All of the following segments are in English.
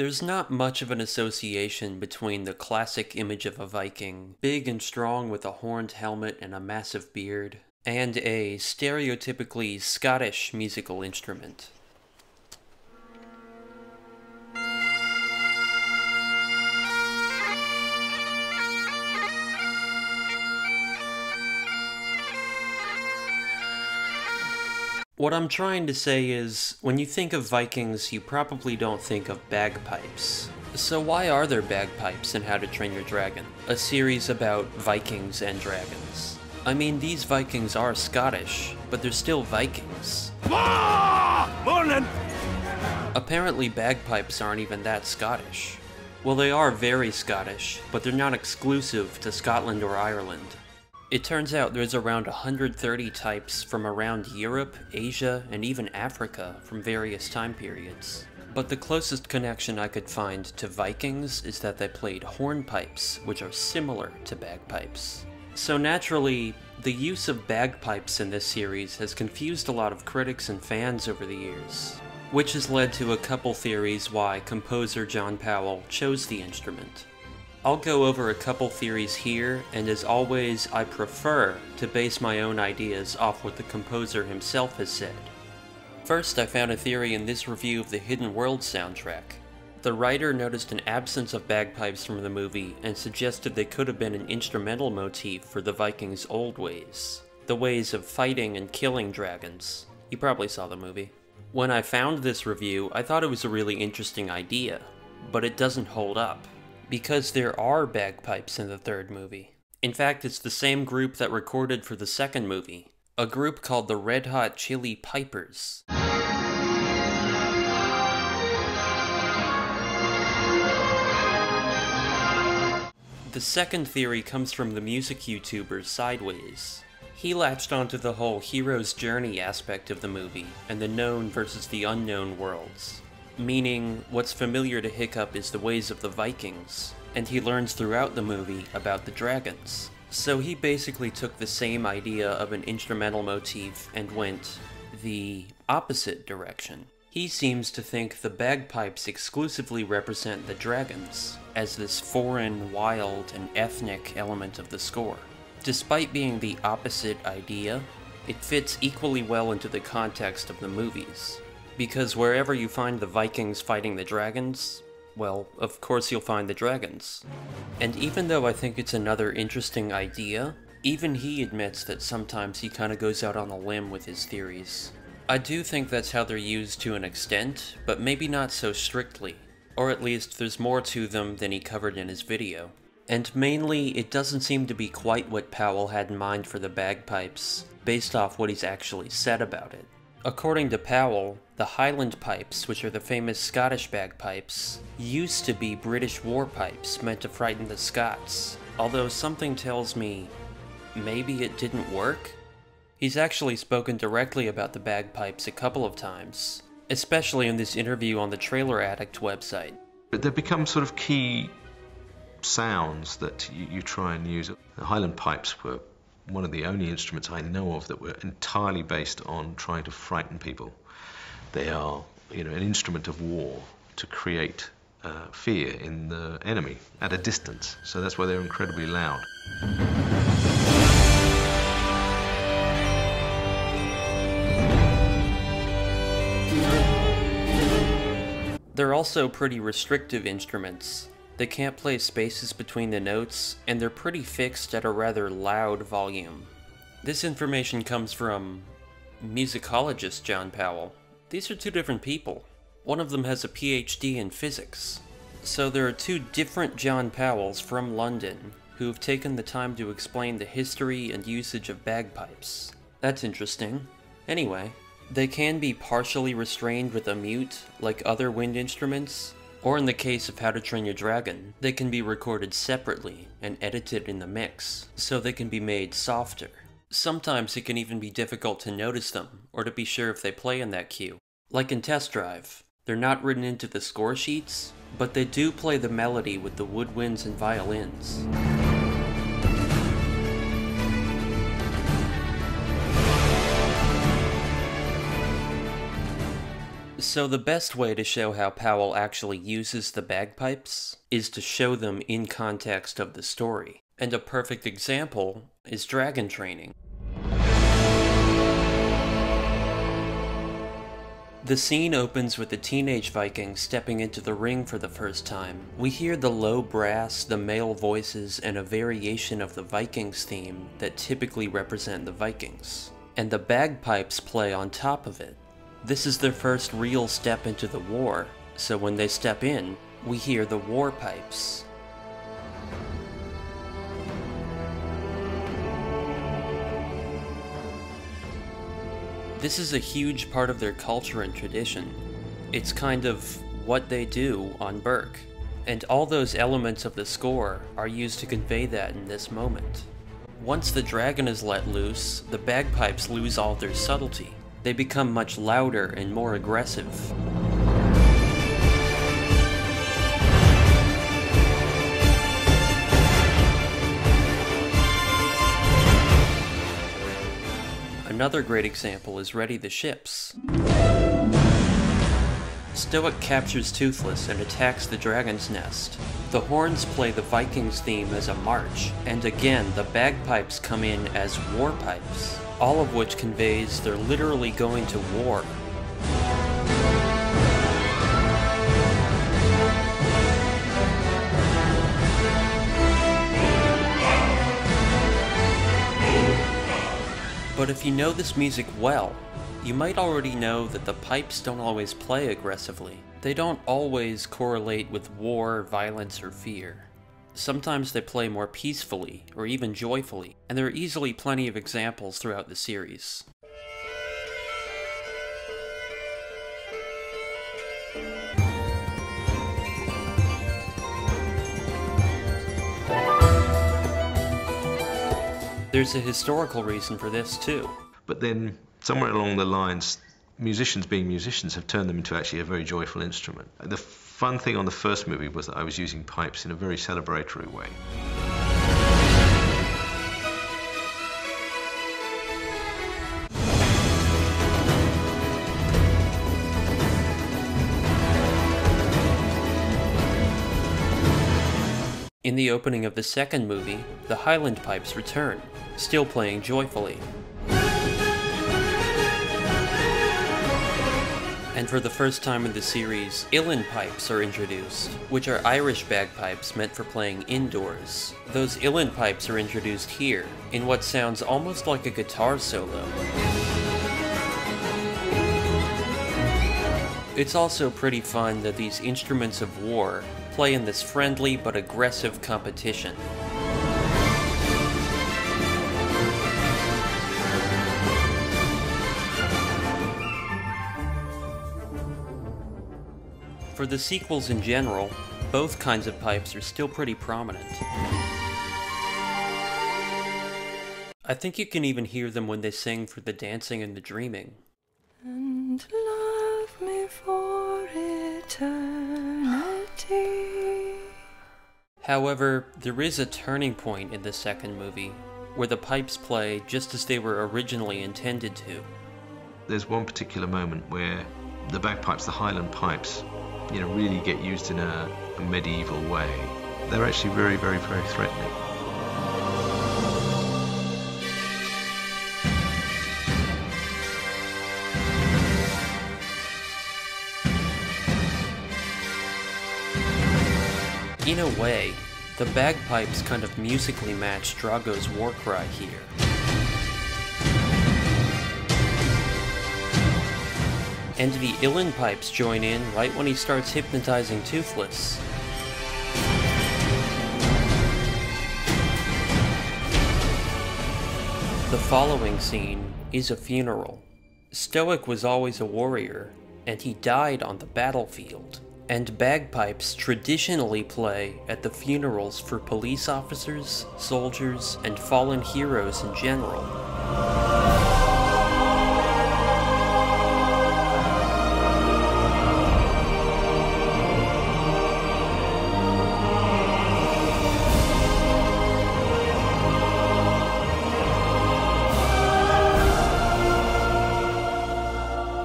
There's not much of an association between the classic image of a Viking, big and strong with a horned helmet and a massive beard, and a stereotypically Scottish musical instrument. What I'm trying to say is, when you think of Vikings, you probably don't think of bagpipes. So why are there bagpipes in How to Train Your Dragon, a series about Vikings and dragons? I mean, these Vikings are Scottish, but they're still Vikings. Morning! Apparently bagpipes aren't even that Scottish. Well, they are very Scottish, but they're not exclusive to Scotland or Ireland. It turns out there's around 130 types from around Europe, Asia, and even Africa from various time periods. But the closest connection I could find to Vikings is that they played hornpipes, which are similar to bagpipes. So naturally, the use of bagpipes in this series has confused a lot of critics and fans over the years, which has led to a couple theories why composer John Powell chose the instrument. I'll go over a couple theories here, and as always, I prefer to base my own ideas off what the composer himself has said. First, I found a theory in this review of the Hidden World soundtrack. The writer noticed an absence of bagpipes from the movie and suggested they could have been an instrumental motif for the Vikings' old ways. The ways of fighting and killing dragons. You probably saw the movie. When I found this review, I thought it was a really interesting idea, but it doesn't hold up because there are bagpipes in the third movie. In fact, it's the same group that recorded for the second movie, a group called the Red Hot Chili Pipers. The second theory comes from the music YouTuber Sideways. He latched onto the whole hero's journey aspect of the movie and the known versus the unknown worlds meaning what's familiar to Hiccup is the ways of the Vikings, and he learns throughout the movie about the dragons. So he basically took the same idea of an instrumental motif and went the opposite direction. He seems to think the bagpipes exclusively represent the dragons, as this foreign, wild, and ethnic element of the score. Despite being the opposite idea, it fits equally well into the context of the movies, because wherever you find the Vikings fighting the dragons, well, of course you'll find the dragons. And even though I think it's another interesting idea, even he admits that sometimes he kinda goes out on a limb with his theories. I do think that's how they're used to an extent, but maybe not so strictly. Or at least there's more to them than he covered in his video. And mainly, it doesn't seem to be quite what Powell had in mind for the bagpipes, based off what he's actually said about it. According to Powell, the Highland pipes, which are the famous Scottish bagpipes, used to be British war pipes meant to frighten the Scots, although something tells me maybe it didn't work? He's actually spoken directly about the bagpipes a couple of times, especially in this interview on the Trailer Addict website. They've become sort of key sounds that you, you try and use. The Highland pipes were one of the only instruments I know of that were entirely based on trying to frighten people. They are, you know, an instrument of war to create uh, fear in the enemy at a distance. So that's why they're incredibly loud. They're also pretty restrictive instruments. They can't play spaces between the notes, and they're pretty fixed at a rather loud volume. This information comes from musicologist John Powell. These are two different people. One of them has a PhD in physics. So there are two different John Powells from London who have taken the time to explain the history and usage of bagpipes. That's interesting. Anyway, they can be partially restrained with a mute, like other wind instruments, or in the case of How to Train Your Dragon, they can be recorded separately and edited in the mix, so they can be made softer. Sometimes it can even be difficult to notice them, or to be sure if they play in that cue. Like in Test Drive, they're not written into the score sheets, but they do play the melody with the woodwinds and violins. So the best way to show how Powell actually uses the bagpipes is to show them in context of the story. And a perfect example is dragon training. The scene opens with the teenage Vikings stepping into the ring for the first time. We hear the low brass, the male voices, and a variation of the Vikings theme that typically represent the Vikings. And the bagpipes play on top of it. This is their first real step into the war, so when they step in, we hear the war pipes. This is a huge part of their culture and tradition. It's kind of what they do on Berk. And all those elements of the score are used to convey that in this moment. Once the dragon is let loose, the bagpipes lose all their subtlety. They become much louder and more aggressive. Another great example is Ready the Ships. Stoic captures Toothless and attacks the dragon's nest. The horns play the Vikings theme as a march, and again the bagpipes come in as war pipes, all of which conveys they're literally going to war. But if you know this music well, you might already know that the pipes don't always play aggressively. They don't always correlate with war, violence, or fear. Sometimes they play more peacefully, or even joyfully, and there are easily plenty of examples throughout the series. There's a historical reason for this too. But then, somewhere along the lines, musicians being musicians have turned them into actually a very joyful instrument. The fun thing on the first movie was that I was using pipes in a very celebratory way. In the opening of the second movie, the Highland Pipes return, still playing joyfully. And for the first time in the series, Uilleann pipes are introduced, which are Irish bagpipes meant for playing indoors. Those Uilleann pipes are introduced here, in what sounds almost like a guitar solo. It's also pretty fun that these instruments of war play in this friendly but aggressive competition. For the sequels in general, both kinds of pipes are still pretty prominent. I think you can even hear them when they sing for the dancing and the dreaming. And love me for eternity. However, there is a turning point in the second movie, where the pipes play just as they were originally intended to. There's one particular moment where the bagpipes, the Highland pipes, you know, really get used in a, medieval way. They're actually very, very, very threatening. In a way, the bagpipes kind of musically match Drago's war cry here. And the Uilleann pipes join in right when he starts hypnotizing Toothless. The following scene is a funeral. Stoic was always a warrior, and he died on the battlefield. And bagpipes traditionally play at the funerals for police officers, soldiers, and fallen heroes in general.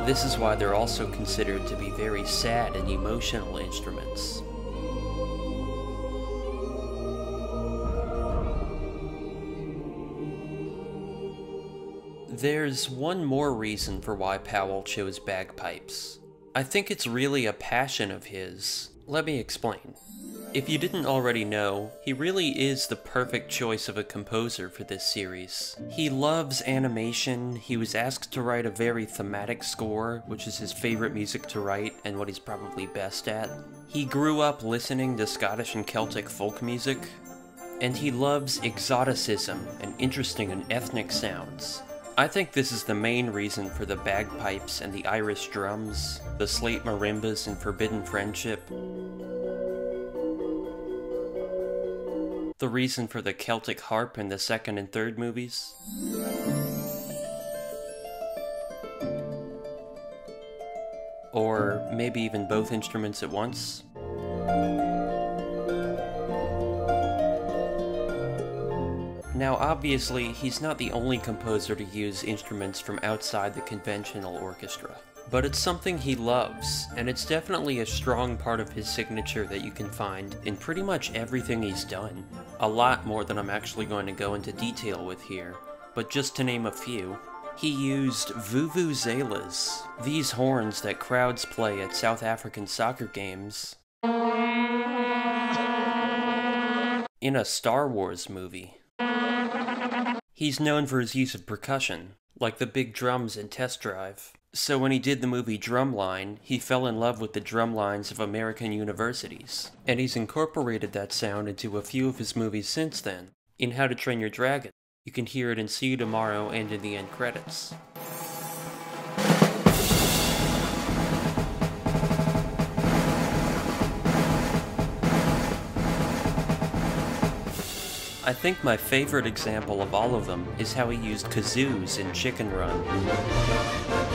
This is why they're also considered to be very sad and emotional instruments. There's one more reason for why Powell chose bagpipes. I think it's really a passion of his. Let me explain. If you didn't already know, he really is the perfect choice of a composer for this series. He loves animation, he was asked to write a very thematic score, which is his favorite music to write and what he's probably best at. He grew up listening to Scottish and Celtic folk music, and he loves exoticism and interesting and ethnic sounds. I think this is the main reason for the bagpipes and the Irish drums, the slate marimbas in Forbidden Friendship, the reason for the Celtic harp in the second and third movies. Or maybe even both instruments at once. Now, obviously, he's not the only composer to use instruments from outside the conventional orchestra. But it's something he loves, and it's definitely a strong part of his signature that you can find in pretty much everything he's done. A lot more than I'm actually going to go into detail with here, but just to name a few. He used vuvuzelas, these horns that crowds play at South African soccer games, in a Star Wars movie. He's known for his use of percussion, like the big drums in Test Drive. So when he did the movie Drumline, he fell in love with the drum lines of American universities. And he's incorporated that sound into a few of his movies since then. In How to Train Your Dragon, you can hear it in See You Tomorrow and in the end credits. I think my favorite example of all of them is how he used kazoos in Chicken Run.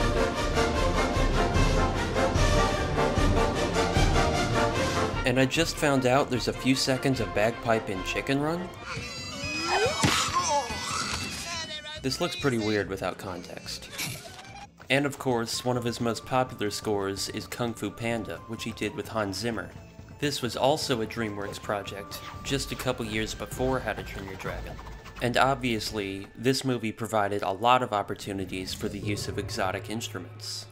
And I just found out there's a few seconds of bagpipe in Chicken Run? This looks pretty weird without context. And of course, one of his most popular scores is Kung Fu Panda, which he did with Hans Zimmer. This was also a DreamWorks project, just a couple years before How to Train Your Dragon. And obviously, this movie provided a lot of opportunities for the use of exotic instruments.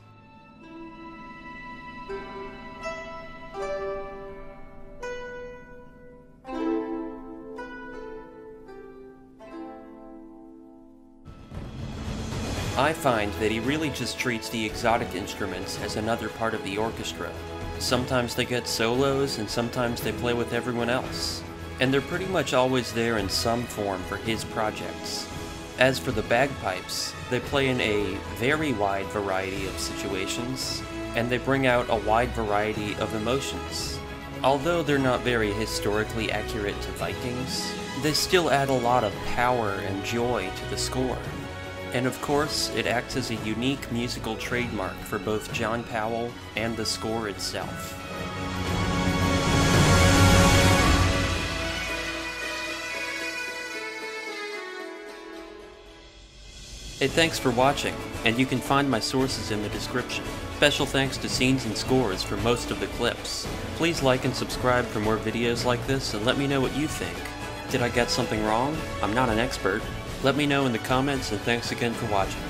I find that he really just treats the exotic instruments as another part of the orchestra. Sometimes they get solos, and sometimes they play with everyone else. And they're pretty much always there in some form for his projects. As for the bagpipes, they play in a very wide variety of situations, and they bring out a wide variety of emotions. Although they're not very historically accurate to Vikings, they still add a lot of power and joy to the score. And of course, it acts as a unique musical trademark for both John Powell and the score itself. Hey, thanks for watching, and you can find my sources in the description. Special thanks to Scenes and Scores for most of the clips. Please like and subscribe for more videos like this and let me know what you think. Did I get something wrong? I'm not an expert. Let me know in the comments and thanks again for watching.